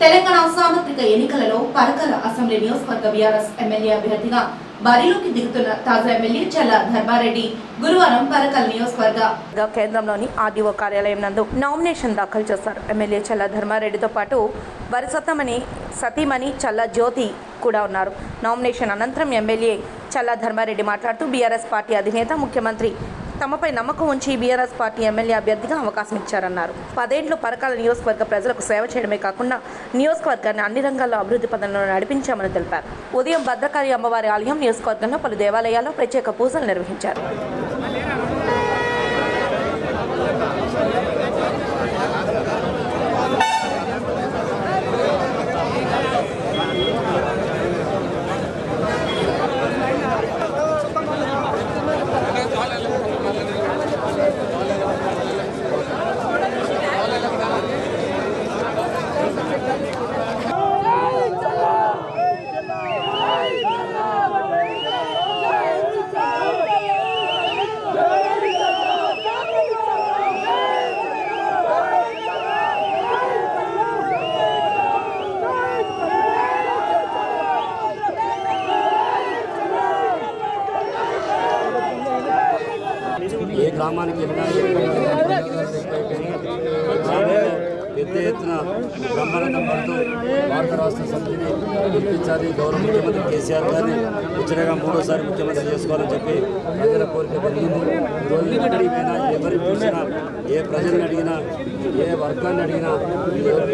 తెలంగాణ సార్వత్రిక ఎన్నికలలో పరకర అసెంబ్లీ నియోజకవర్గ బీఆర్ఎస్ ఎమ్మెల్యే అభ్యర్థిగా బరిలోకి దిగుతున్న తాజా ఎమ్మెల్యే చల్ల ధర్మారెడ్డి గురువారం పరకల్ నియోజకవర్గ కేంద్రంలోని ఆర్డీఓ కార్యాలయం నందు నామినేషన్ దాఖలు చేశారు. ఎమ్మెల్యే చల్ల ధర్మారెడ్డితో పాటు వరిసత్తమని సతీమణి చల్ల జ్యోతి కూడా ఉన్నారు. నామినేషన్ అనంతరం ఎమ్మెల్యే చల్ల ధర్మారెడ్డి మాట్లాడుతూ బీఆర్ఎస్ పార్టీ అధినేత ముఖ్యమంత్రి తమపై నమ్మకం ఉంచి బీఆర్ఎస్ పార్టీ ఎమ్మెల్యే అభ్యర్థిగా అవకాశం ఇచ్చారన్నారు. పదేండ్లు పరకాల నియోజకవర్గ ప్రజలకు సేవ చేయడమే కాకుండా నియోజకవర్గాన్ని అన్ని రంగాల్లో అభివృద్ధి పదంలో నడిపించామని తెలిపారు. ఉదయం భద్రకాళి అమ్మవారి ఆలయం నియోజకవర్గంలో పలు దేవాలయాల్లో ప్రత్యేక పూజలు నిర్వహించారు. ఏ గ్రామానికి వెళ్ళినా పెద్ద ఎత్తున బ్రహ్మానందం పడుతూ భారత రాష్ట్ర సమితిని గెలిపించాలి గౌరవ ముఖ్యమంత్రి కేసీఆర్ గారిని ఉచితంగా మూడోసారి ముఖ్యమంత్రి చేసుకోవాలని చెప్పి ప్రజల కోరిక పెరిగింది. ఈరోజు ఎక్కడికి పోయినా ఎవరిని చూసినా ఏ ప్రజల్ని అడిగినా ఏ వర్గాన్ని అడిగినా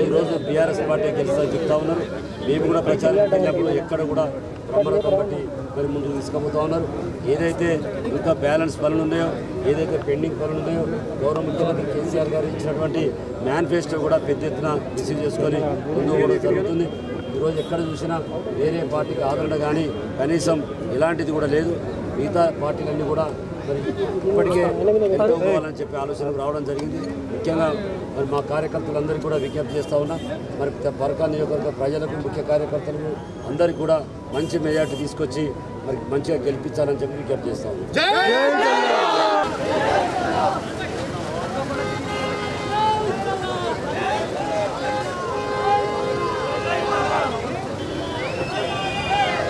ఈరోజు బీఆర్ఎస్ పార్టీ గెలుస్తా చెప్తా ఉన్నారు. మేము కూడా ప్రచారం వెళ్ళినప్పుడు ఎక్కడ కూడా బ్రహ్మరథం బట్టి మరి ముందుకు తీసుకుపోతా ఉన్నారు. ఏదైతే ఇంకా బ్యాలెన్స్ పనులు ఉన్నాయో ఏదైతే పెండింగ్ పనులు ఉన్నాయో గౌరవ ముఖ్యమంత్రి కేసీఆర్ గారు ఇచ్చినటువంటి మేనిఫెస్టో కూడా పెద్ద ఎత్తున రిసీవ్ చేసుకొని ముందుకు కూడా జరుగుతుంది. ఈరోజు ఎక్కడ చూసినా వేరే పార్టీకి ఆదరణ కానీ కనీసం ఇలాంటిది కూడా లేదు. మిగతా పార్టీలన్నీ కూడా ఇప్పటికే ఎంతో పోవాలని చెప్పి ఆలోచన రావడం జరిగింది. ముఖ్యంగా మరి మా కార్యకర్తలందరికీ కూడా విజ్ఞప్తి చేస్తూ ఉన్నా మరి పరకా నియోజకవర్గ ప్రజలకు ముఖ్య కార్యకర్తలకు అందరికీ కూడా మంచి మెజార్టీ తీసుకొచ్చి మరి మంచిగా గెలిపించాలని చెప్పి విజ్ఞప్తి చేస్తా ఉన్నాం.